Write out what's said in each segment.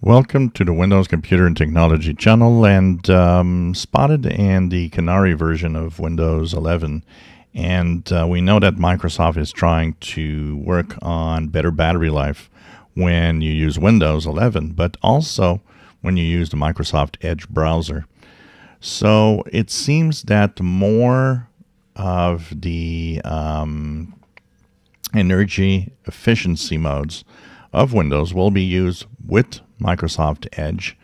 Welcome to the Windows Computer and Technology channel and um, spotted in the Canary version of Windows 11 and uh, we know that Microsoft is trying to work on better battery life when you use Windows 11 but also when you use the Microsoft Edge browser. So it seems that more of the um, energy efficiency modes of Windows will be used with Microsoft Edge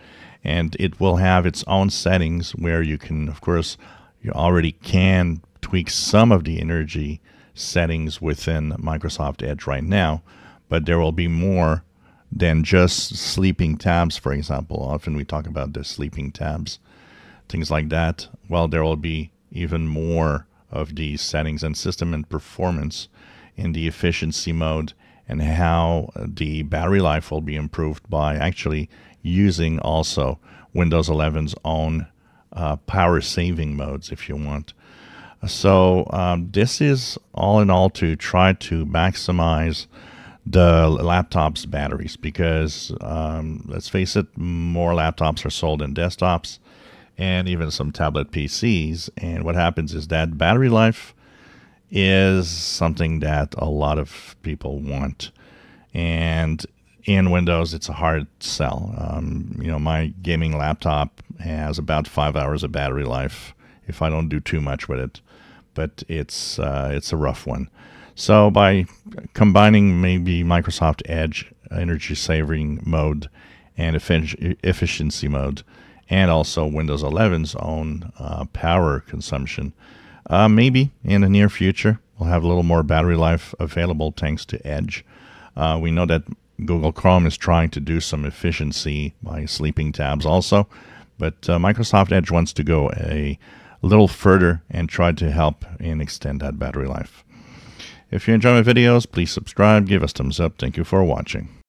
and it will have its own settings where you can of course you already can tweak some of the energy settings within Microsoft Edge right now but there will be more than just sleeping tabs for example. Often we talk about the sleeping tabs things like that. Well there will be even more of these settings and system and performance in the efficiency mode and how the battery life will be improved by actually using also Windows 11's own uh, power saving modes if you want. So um, this is all in all to try to maximize the laptop's batteries because um, let's face it, more laptops are sold than desktops and even some tablet PCs. And what happens is that battery life is something that a lot of people want. And in Windows, it's a hard sell. Um, you know, my gaming laptop has about five hours of battery life if I don't do too much with it, but it's uh, it's a rough one. So by combining maybe Microsoft Edge energy saving mode and efficiency mode, and also Windows 11's own uh, power consumption, uh, maybe in the near future, we'll have a little more battery life available thanks to Edge. Uh, we know that Google Chrome is trying to do some efficiency by sleeping tabs also, but uh, Microsoft Edge wants to go a little further and try to help and extend that battery life. If you enjoy my videos, please subscribe, give us thumbs up. Thank you for watching.